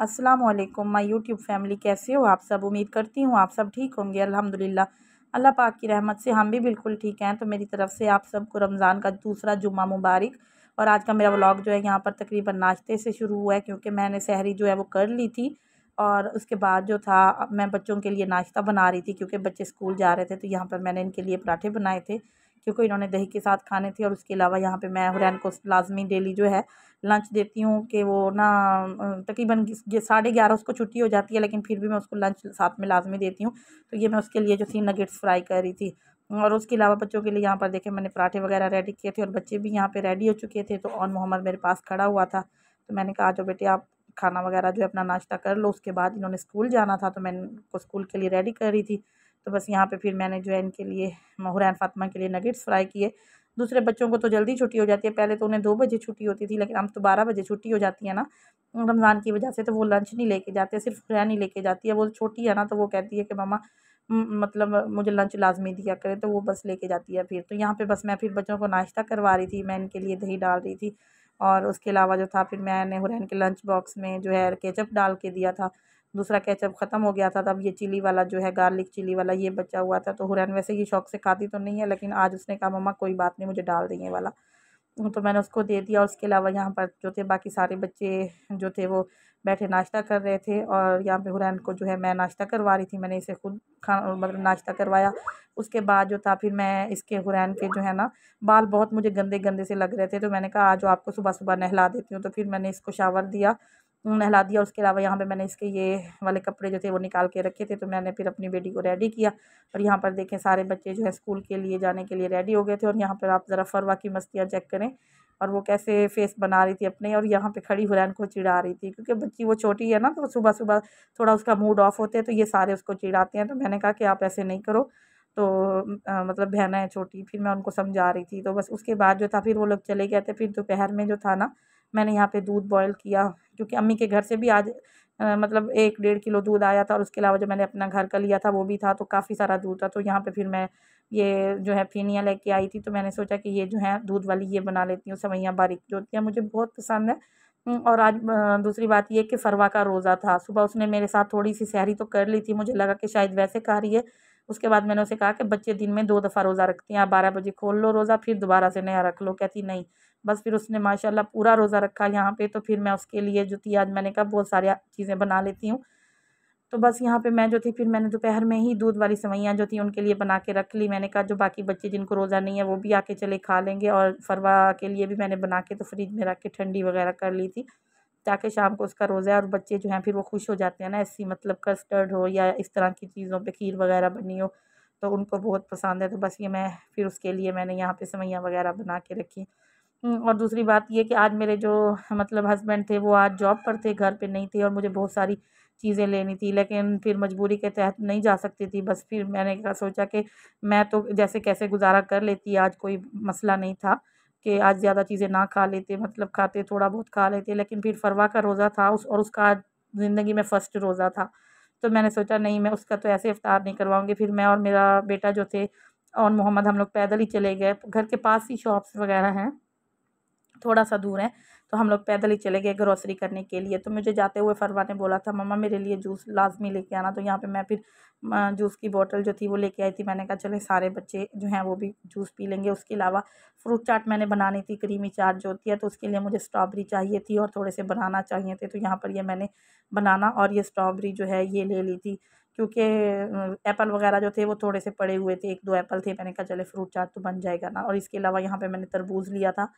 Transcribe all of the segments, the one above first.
अस्सलाम वालेकुम my YouTube family कैसे हो? आप सब उम्मीद करती हूँ आप सब ठीक होंगे, अल्हम्दुलिल्लाह। अल्लाह पाक की रहमत से हम भी बिल्कुल ठीक हैं। तो मेरी तरफ़ से आप सबको रमज़ान का दूसरा जुम्मा मुबारक। और आज का मेरा व्लॉग जो है यहाँ पर तकरीबन नाश्ते से शुरू हुआ है, क्योंकि मैंने सहरी जो है वो कर ली थी। और उसके बाद जो था, मैं बच्चों के लिए नाश्ता बना रही थी, क्योंकि बच्चे स्कूल जा रहे थे तो यहाँ पर मैंने इनके लिए पराठे बनाए थे। क्योंकि इन्होंने दही के साथ खाने थे और उसके अलावा यहाँ पे मैं हुरैन को लाजमी डेली जो है लंच देती हूँ कि वो ना तकरीबन साढ़े ग्यारह उसको छुट्टी हो जाती है लेकिन फिर भी मैं उसको लंच साथ में लाजमी देती हूँ। तो ये मैं उसके लिए जो थी नगेट्स फ्राई कर रही थी। और उसके अलावा बच्चों के लिए यहाँ पर देखे मैंने पराठे वगैरह रेडी किए थे और बच्चे भी यहाँ पे रेडी हो चुके थे तो ऑन मोहम्मद मेरे पास खड़ा हुआ था। तो मैंने कहा जो बेटे, आप खाना वगैरह जो है अपना नाश्ता कर लो, उसके बाद इन्होंने स्कूल जाना था। तो मैं उनको स्कूल के लिए रेडी कर रही थी। तो बस यहाँ पे फिर मैंने जो है इनके लिए हुरैन फातिमा के लिए नगेट्स फ्राई किए। दूसरे बच्चों को तो जल्दी छुट्टी हो जाती है, पहले तो उन्हें दो बजे छुट्टी होती थी, लेकिन अब तो बारह बजे छुट्टी हो जाती है ना। रमज़ान की वजह से तो वो लंच नहीं लेके जाते, सिर्फ़ ही लेके जाती है। वो छोटी है ना तो वो कहती है कि मामा मतलब मुझे लंच लाजमी दिया करे। तो वो बस लेके जाती है फिर। तो यहाँ पे बस मैं फिर बच्चों को नाश्ता करवा रही थी, मैं इनके लिए दही डाल रही थी। और उसके अलावा जो था, फिर मैंने हुरैन के लंच बॉक्स में जो है केचप डाल के दिया था। दूसरा केचप ख़त्म हो गया था, तब ये चिली वाला जो है, गार्लिक चिली वाला ये बचा हुआ था तो हुरैन वैसे ये शौक से खाती तो नहीं है, लेकिन आज उसने कहा, मम्मा, कोई बात नहीं, मुझे डाल देंगे वाला। तो मैंने उसको दे दिया, उसके अलावा यहाँ पर जो थे, बाकी सारे बच्चे जो थे, वो बैठे नाश्ता कर रहे थे, और यहाँ पे हुरैन को जो है, मैं नाश्ता करवा रही थी, मैंने इसे खुद खा मतलब नाश्ता करवाया। उसके बाद जो था, फिर मैं इसके हुरैन के जो है ना, बाल बहुत मुझे गंदे गंदे से लग रहे थे तो मैंने कहा, आज आपको सुबह सुबह नहला देती हूँ। तो फिर मैंने इसको शावर दिया नहला दिया। उसके अलावा यहाँ पे मैंने इसके ये वाले कपड़े जो थे वो निकाल के रखे थे तो मैंने फिर अपनी बेटी को रेडी किया। और यहाँ पर देखें सारे बच्चे जो है स्कूल के लिए जाने के लिए रेडी हो गए थे। और यहाँ पर आप ज़रा फरवा की मस्तियाँ चेक करें। और वो कैसे फेस बना रही थी अपने और यहाँ पे खड़ी हुरैन को चिढ़ा रही थी। क्योंकि बच्ची वो छोटी है ना तो सुबह सुबह थोड़ा उसका मूड ऑफ़ होते हैं तो ये सारे उसको चिढ़ाते हैं। तो मैंने कहा कि आप ऐसे नहीं करो। तो आ, मतलब बहना है छोटी फिर मैं उनको समझा रही थी। तो बस उसके बाद जो था फिर वो लोग चले गए थे। फिर दोपहर में जो था ना मैंने यहाँ पे दूध बॉयल किया क्योंकि अम्मी के घर से भी आज आ, मतलब एक डेढ़ किलो दूध आया था और उसके अलावा जो मैंने अपना घर का लिया था वो भी था तो काफ़ी सारा दूध था। तो यहाँ पे फिर मैं ये जो है फेनिया लेके आई थी तो मैंने सोचा कि ये जो है दूध वाली ये बना लेती हूँ सवैयाँ बारीक जो होती हैं मुझे बहुत पसंद है। और आज दूसरी बात ये कि फरवा का रोज़ा था सुबह उसने मेरे साथ थोड़ी सी सहरी तो कर ली थी मुझे लगा कि शायद वैसे खा रही है। उसके बाद मैंने उसे कहा कि बच्चे दिन में दो दफ़ा रोज़ा रखते हैं आप बारह बजे खोल लो रोज़ा फिर दोबारा से नया रख लो कहती नहीं बस फिर उसने माशाल्लाह पूरा रोज़ा रखा यहाँ पे तो फिर मैं उसके लिए जो थी, आज मैंने कहा बहुत सारी चीज़ें बना लेती हूँ। तो बस यहाँ पे मैं जो थी, फिर मैंने दोपहर में ही दूध वाली सवैयाँ जो थी, उनके लिए बना के रख ली। मैंने कहा जो बाकी बच्चे जिनको रोज़ा नहीं है, वो भी आके चले खा लेंगे और फरवा के लिए भी मैंने बना के तो फ्रिज में रख के ठंडी वगैरह कर ली थी, ताकि शाम को उसका रोज़ा और बच्चे जो हैं फिर वो खुश हो जाते हैं ना, ऐसी मतलब कस्टर्ड हो या इस तरह की चीज़ों पर खीर वगैरह बनी हो तो उनको बहुत पसंद है। तो बस ये मैं फिर उसके लिए मैंने यहाँ पे सवैयाँ वगैरह बना के रखी। और दूसरी बात ये कि आज मेरे जो मतलब हस्बैंड थे, वो आज जॉब पर थे, घर पे नहीं थे और मुझे बहुत सारी चीज़ें लेनी थी, लेकिन फिर मजबूरी के तहत नहीं जा सकती थी। बस फिर मैंने क्या सोचा कि मैं तो जैसे कैसे गुजारा कर लेती, आज कोई मसला नहीं था कि आज ज़्यादा चीज़ें ना खा लेते मतलब खाते, थोड़ा बहुत खा लेते, लेकिन फिर फरवा का रोज़ा था, उस और उसका ज़िंदगी में फ़र्स्ट रोज़ा था। तो मैंने सोचा, नहीं, मैं उसका तो ऐसे इफ्तार नहीं करवाऊँगी, फिर मैं और मेरा बेटा जो थे, और मोहम्मद, हम लोग पैदल ही चले गए। घर के पास ही शॉप्स वगैरह हैं। थोड़ा सा दूर है तो हम लोग पैदल ही चले गए ग्रॉसरी करने के लिए। तो मुझे जाते हुए फरवा ने बोला था, मम्मा, मेरे लिए जूस लाजमी लेके आना। तो यहाँ पे मैं फिर जूस की बोतल जो थी वो लेके आई थी। मैंने कहा, चले, सारे बच्चे जो हैं वो भी जूस पी लेंगे। उसके अलावा फ्रूट चाट मैंने बनानी थी क्रीमी चाट जो होती है तो उसके लिए मुझे स्ट्रॉबेरी चाहिए थी और थोड़े से बनाना चाहिए थे। तो यहाँ पर ये मैंने बनाना और ये स्ट्रॉबेरी जो है ये ले ली थी, क्योंकि एप्पल वगैरह जो थे वो थोड़े से पड़े हुए थे। एक दो एप्पल थे। मैंने कहा, चले फ्रूट चाट तो बन जाएगा ना। और इसके अलावा यहाँ पे मैंने तरबूज लिया था।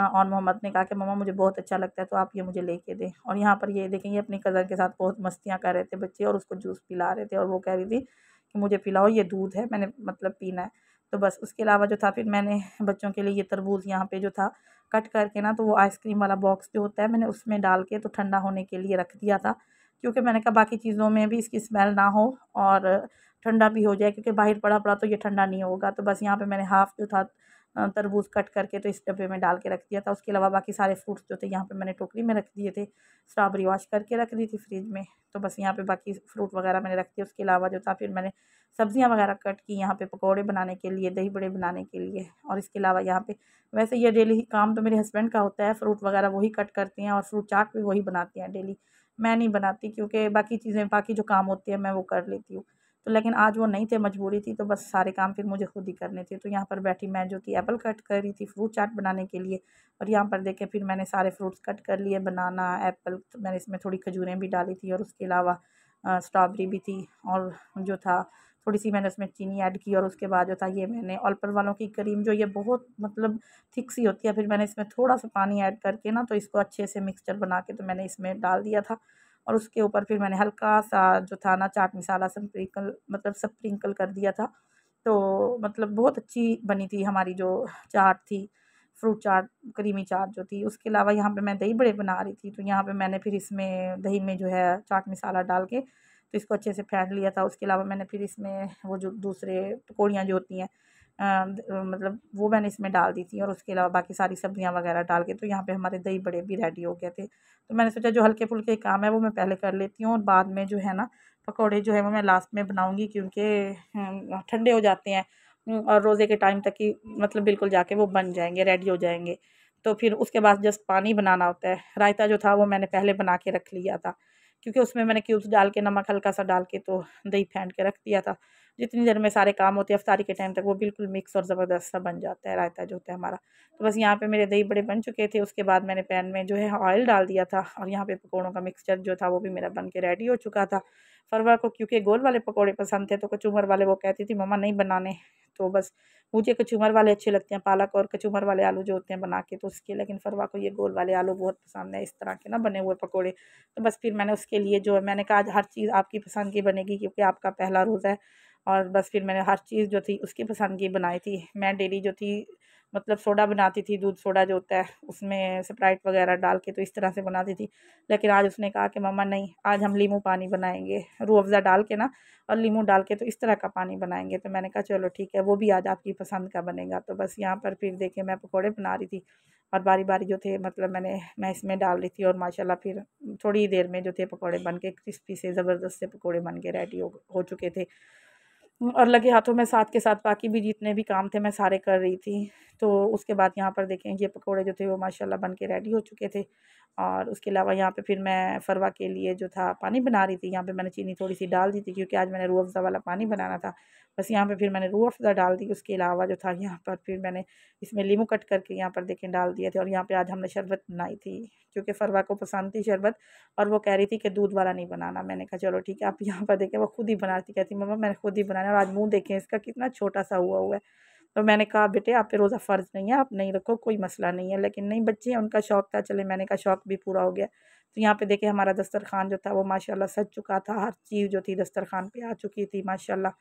और मोहम्मद ने कहा कि, मम्मा, मुझे बहुत अच्छा लगता है तो आप ये मुझे लेके दें। और यहाँ पर ये देखें, ये अपनी कज़न के साथ बहुत मस्तियाँ कर रहे थे बच्चे और उसको जूस पिला रहे थे और वो कह रही थी कि, मुझे पिलाओ, ये दूध है, मैंने मतलब पीना है। तो बस उसके अलावा जो था, फिर मैंने बच्चों के लिए ये तरबूज यहाँ पे जो था, कट करके ना तो वो आइसक्रीम वाला बॉक्स जो होता है, मैंने उसमें डाल के तो ठंडा होने के लिए रख दिया था, क्योंकि मैंने कहा, बाकी चीज़ों में भी इसकी स्मेल ना हो और ठंडा भी हो जाए, क्योंकि बाहर पड़ा पड़ा तो ये ठंडा नहीं होगा। तो बस यहाँ पे मैंने हाफ़ जो था तरबूज कट करके तो इस डब्बे में डाल के रख दिया था। उसके अलावा बाकी सारे फ्रूट्स जो थे, यहाँ पे मैंने टोकरी में रख दिए थे। स्ट्रॉबेरी वॉश करके रख दी थी फ्रिज में। तो बस यहाँ पे बाकी फ्रूट वगैरह मैंने रख दिया उसके अलावा जो था, फिर मैंने सब्ज़ियाँ वगैरह कट की यहाँ पे पकौड़े बनाने के लिए, दही बड़े बनाने के लिए। और इसके अलावा यहाँ पे वैसे ये डेली काम तो मेरे हस्बैंड का होता है। फ्रूट वगैरह वही कट करते हैं और फ्रूट चाट भी वही बनाते हैं डेली मैं नहीं बनाती क्योंकि बाकी चीज़ें, बाकी जो काम होते हैं, मैं वो कर लेती हूँ। तो लेकिन आज वो नहीं थे, मजबूरी थी तो बस सारे काम फिर मुझे खुद ही करने थे। तो यहाँ पर बैठी मैं जो थी एप्पल कट कर रही थी फ्रूट चाट बनाने के लिए, और यहाँ पर देखे फिर मैंने सारे फ्रूट्स कट कर लिए बनाना एप्पल तो मैंने इसमें थोड़ी खजूरें भी डाली थी, और उसके अलावा स्ट्रॉबेरी भी थी, और जो था, थोड़ी सी मैंने उसमें चीनी ऐड की, और उसके बाद जो था ये मैंने ऑलपर वालों की क्रीम जो ये बहुत मतलब थिक सी होती है, फिर मैंने इसमें थोड़ा सा पानी ऐड करके ना तो इसको अच्छे से मिक्सचर बना के तो मैंने इसमें डाल दिया था। और उसके ऊपर फिर मैंने हल्का सा जो था ना चाट मसाला स्प्रिंकल मतलब स्प्रिंकल कर दिया था। तो मतलब बहुत अच्छी बनी थी हमारी जो चाट थी फ्रूट चाट, क्रीमी चाट जो थी। उसके अलावा यहाँ पे मैं दही बड़े बना रही थी तो यहाँ पे मैंने फिर इसमें दही में जो है चाट मसाला डाल के तो इसको अच्छे से फेंट लिया था। उसके अलावा मैंने फिर इसमें वो जो दूसरे पकौड़ियाँ जो होती हैं मतलब वो मैंने इसमें डाल दी थी और उसके अलावा बाकी सारी सब्ज़ियाँ वगैरह डाल के तो यहाँ पे हमारे दही बड़े भी रेडी हो गए थे। तो मैंने सोचा जो हल्के फुल्के काम है वो मैं पहले कर लेती हूँ और बाद में जो है ना, पकौड़े जो है वो मैं लास्ट में बनाऊँगी क्योंकि ठंडे हो जाते हैं। और रोज़े के टाइम तक ही मतलब बिल्कुल जाके वो बन जाएँगे रेडी हो जाएँगे। तो फिर उसके बाद जस्ट पानी बनाना होता है। रायता जो था वो मैंने पहले बना के रख लिया था, क्योंकि उसमें मैंने क्यूब्स डाल के, नमक हल्का सा डाल के तो दही फेंट के रख दिया था। जितनी देर में सारे काम होते हैं, अफ्तारी के टाइम तक वो बिल्कुल मिक्स और ज़बरदस्त सा बन जाता है, रायता जो होता है हमारा। तो बस यहाँ पे मेरे दही बड़े बन चुके थे, उसके बाद मैंने पैन में जो है ऑयल डाल दिया था और यहाँ पे पकौड़ों का मिक्सचर जो था वो भी मेरा बन के रेडी हो चुका था। फरवा को क्योंकि गोल वाले पकौड़े पसंद थे तो कचूमर वाले वो कहती थी, मम्मा, नहीं बनाने। तो बस मुझे कचूमर वाले अच्छे लगते हैं, पालक और कचूमर वाले आलू जो होते हैं बना के तो उसके, लेकिन फरवा को ये गोल वाले आलू बहुत पसंद है, इस तरह के ना बने हुए पकौड़े। तो बस फिर मैंने उसके लिए जो है, मैंने कहा हर चीज़ आपकी पसंद की बनेगी क्योंकि आपका पहला रोज़ा है। और बस फिर मैंने हर चीज़ जो थी उसकी पसंद की बनाई थी। मैं डेली जो थी मतलब सोडा बनाती थी, दूध सोडा जो होता है, उसमें स्प्राइट वगैरह डाल के तो इस तरह से बनाती थी। लेकिन आज उसने कहा कि, मम्मा, नहीं, आज हम लीमू पानी बनाएँगे रूह अफ़ज़ा डाल के ना, और लीमू डाल के तो इस तरह का पानी बनाएँगे। तो मैंने कहा, चलो ठीक है, वो भी आज आपकी पसंद का बनेगा। तो बस यहाँ पर फिर देखे मैं पकौड़े बना रही थी और बारी बारी जो थे मतलब मैंने, मैं इसमें डाल रही थी और माशाल्लाह फिर थोड़ी देर में जो थे पकौड़े बन के, क्रिस्पी से ज़बरदस्त से पकौड़े बन के रेडी हो हो चुके थे। और लगे हाथों में साथ के साथ बाकी भी जितने भी काम थे मैं सारे कर रही थी। तो उसके बाद यहाँ पर देखें, ये पकोड़े जो थे वो माशाल्लाह बन के रेडी हो चुके थे। और उसके अलावा यहाँ पे फिर मैं फरवा के लिए जो था पानी बना रही थी। यहाँ पे मैंने चीनी थोड़ी सी डाल दी थी क्योंकि आज मैंने रूह वाला पानी बनाना था। बस यहाँ पे फिर मैंने रूह अफ़ज़ा डाल दी, उसके अलावा जो था यहाँ पर फिर मैंने इसमें लीमू कट करके यहाँ पर देखें डाल दिए थे और यहाँ पर आज हमने शरबत बनाई थी क्योंकि फरवा को पसंद थी शरबत और वो कह रही थी कि दूध वाला नहीं बनाना। मैंने कहा, चलो ठीक है, आप यहाँ पर देखें, वो खुद ही बना रही कहती, मम्मा, मैंने खुद ही बनाया और आज मुँह देखें, इसका कितना छोटा सा हुआ हुआ है। तो मैंने कहा, बेटे, आप पे रोज़ा फ़र्ज़ नहीं है, आप नहीं रखो, कोई मसला नहीं है, लेकिन नहीं, बच्चे हैं, उनका शौक़ था, चले, मैंने कहा, शौक़ भी पूरा हो गया। तो यहाँ पे देखे, हमारा दस्तरखान जो था, वो माशाल्लाह सज चुका था, हर चीज़ जो थी दस्तरखान पे आ चुकी थी, माशाल्लाह।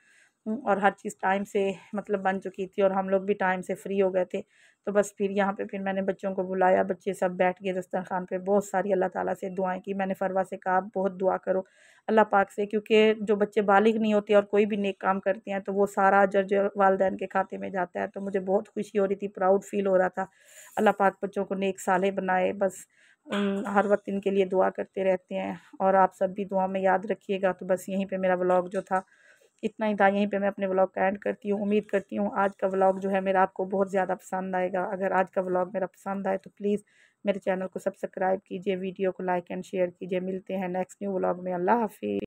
और हर चीज़ टाइम से मतलब बन चुकी थी और हम लोग भी टाइम से फ्री हो गए थे। तो बस फिर यहाँ पे, फिर मैंने बच्चों को बुलाया, बच्चे सब बैठ गए दस्तरखान पे। बहुत सारी अल्लाह ताला से दुआएँ की। मैंने फरवा से कहा बहुत दुआ करो अल्लाह पाक से, क्योंकि जो बच्चे बालिग नहीं होते और कोई भी नेक काम करते हैं तो वो सारा अजर जो वालदेन के खाते में जाता है। तो मुझे बहुत खुशी हो रही थी प्राउड फील हो रहा था। अल्लाह पाक बच्चों को नेक साले बनाए। बस हर वक्त इनके लिए दुआ करते रहते हैं। और आप सब भी दुआ में याद रखिएगा। तो बस यहीं पर मेरा ब्लॉग जो था इतना ही था। यहीं पे मैं अपने ब्लॉग का एंड करती हूँ। उम्मीद करती हूँ आज का ब्लॉग जो है मेरा आपको बहुत ज़्यादा पसंद आएगा। अगर आज का ब्लॉग मेरा पसंद आए तो प्लीज़ मेरे चैनल को सब्सक्राइब कीजिए वीडियो को लाइक एंड शेयर कीजिए। मिलते हैं नेक्स्ट न्यू ब्लॉग में। अल्लाह हाफि